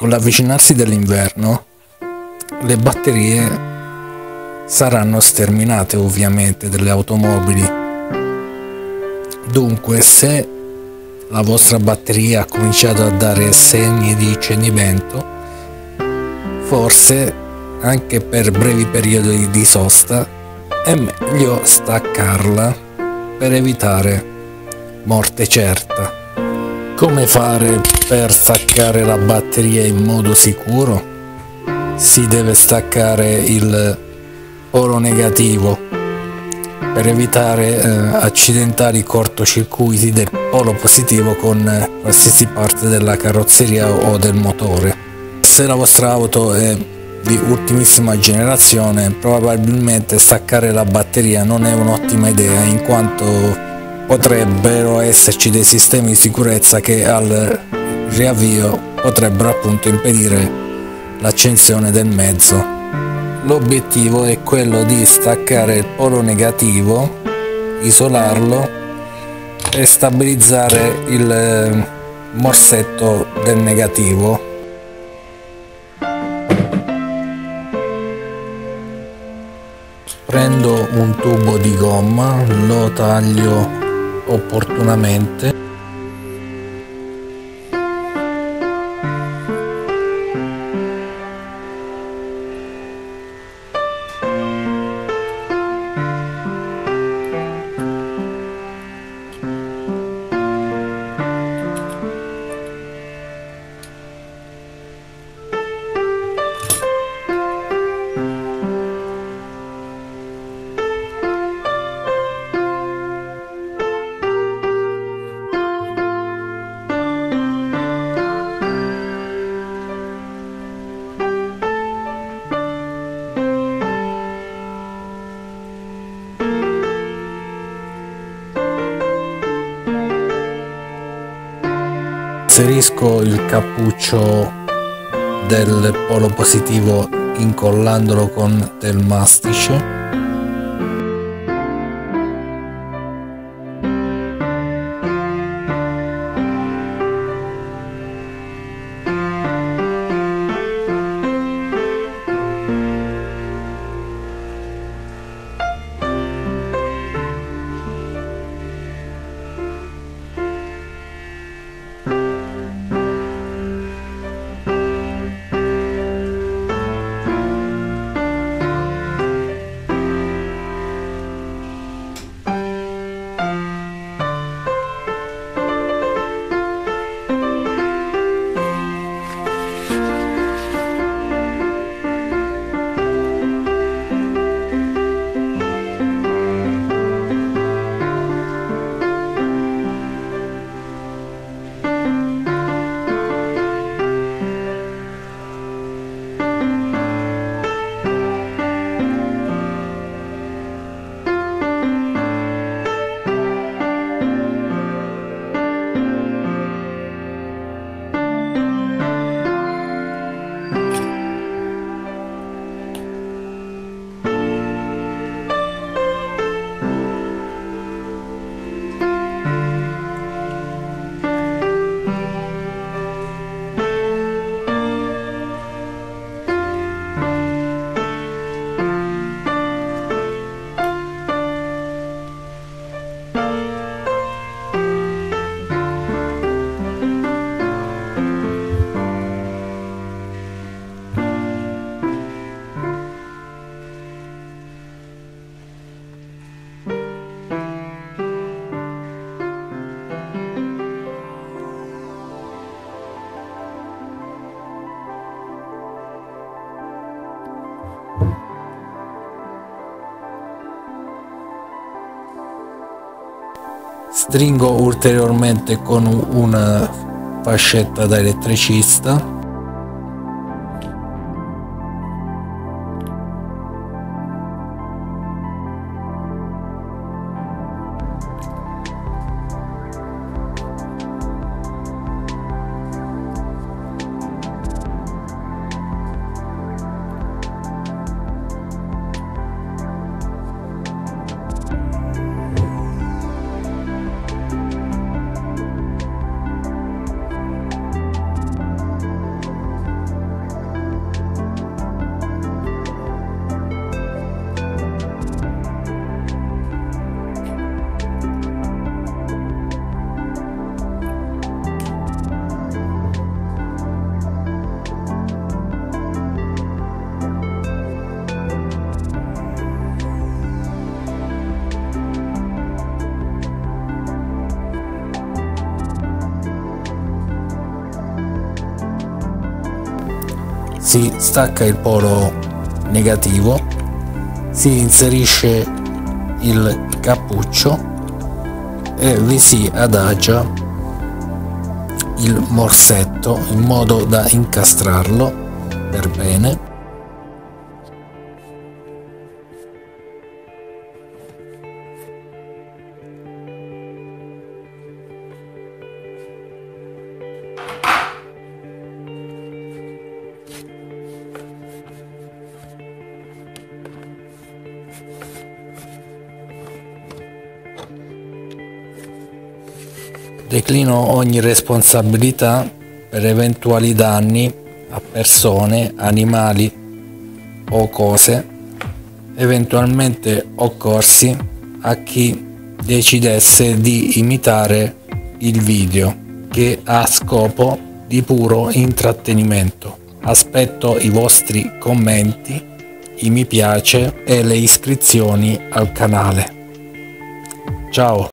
Con l'avvicinarsi dell'inverno, le batterie saranno sterminate ovviamente delle automobili. Dunque, se la vostra batteria ha cominciato a dare segni di cedimento, forse anche per brevi periodi di sosta è meglio staccarla per evitare morte certa. Come fare per staccare la batteria in modo sicuro? Si deve staccare il polo negativo per evitare eh, accidentali cortocircuiti del polo positivo con eh, qualsiasi parte della carrozzeria o del motore. Se la vostra auto è di ultimissima generazione, probabilmente staccare la batteria non è un'ottima idea in quanto potrebbero esserci dei sistemi di sicurezza che al riavvio potrebbero appunto impedire l'accensione del mezzo. L'obiettivo è quello di staccare il polo negativo, isolarlo e stabilizzare il eh, morsetto del negativo. Prendo un tubo di gomma, lo taglio opportunamente inserisco il cappuccio del polo positivo incollandolo con del mastice stringo ulteriormente con una fascetta da elettricista. Si stacca il polo negativo si inserisce il cappuccio e vi si adagia il morsetto in modo da incastrarlo per bene Declino ogni responsabilità per eventuali danni a persone, animali o cose eventualmente occorsi a chi decidesse di imitare il video che ha scopo di puro intrattenimento. Aspetto i vostri commenti, i mi piace e le iscrizioni al canale. Ciao!